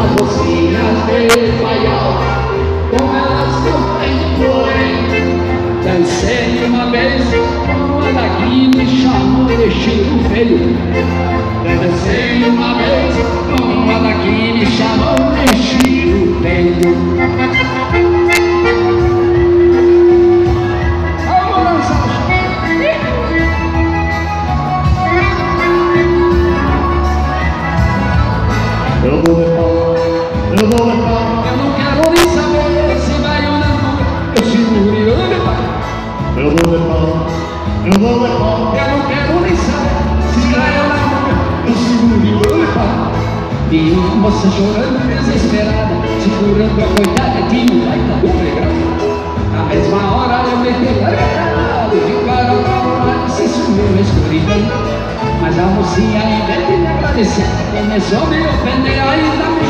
As mocinhas de paiol Com elas tem boi Dancei uma vez Uma daqui me chamou de estilo feio. Dancei uma vez Uma daqui me chamou de estilo feio. Eu vou eu vou levar, Eu não quero nem saber se vai ou não. Eu seguro e eu levar eu vou levar, eu vou levar, Eu não quero nem saber se vai ou não. Eu seguro e eu levar Vi uma moça chorando desesperada Segurando a coitada de um baita do playground Na mesma hora eu me largado Vi o cara lá e se sumiu na escuridão. Mas a mocinha, em vez de me agradecer, começou a me ofender, ainda me.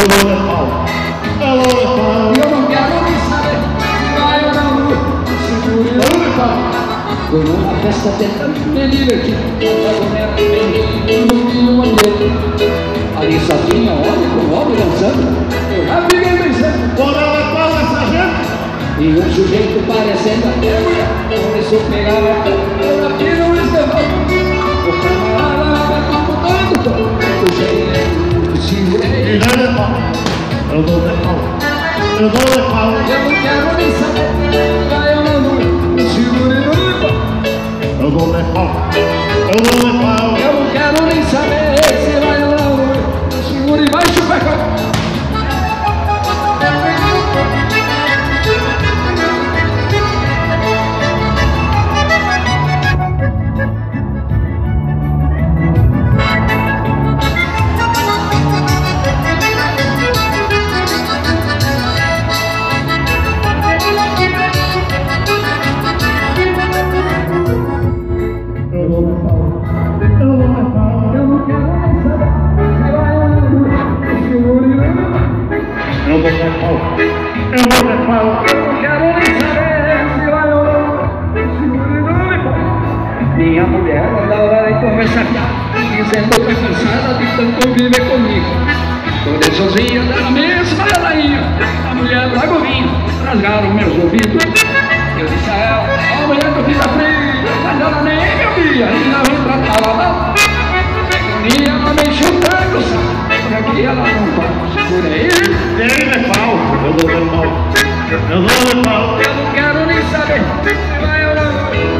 se vai ou não vai, eu seguro e eu vou. vou levar. Foi numa festa tentando me divertir A boneca bem no vinho maneiro Ali só tinha homem com homem dançando Eu já fiquei pensando essa gente, E um sujeito parecendo até mulher Começou a pegar a no escambau O camarada lá com todo todo Puxei, e segurei vai levar, eu vou levar, eu vou levar, Eu não quero nem saber Minha mulher andava em conversa dizendo que cansada de tanto conviver comigo. Toda sozinha da mesma ladainha, a mulher logo vinha, rasgaram meus ouvidos. Eu disse a ela, ó mulher do vida fria, mas ela nem me ouvia e não me tratava mal. Um dia ela me encheu tanto, sabe, pra que ela não vai. Segurei, Ele levar, eu vou levar, eu vou levar, eu não quero nem saber vai ou não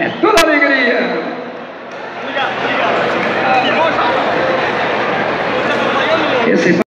É toda alegria. Esse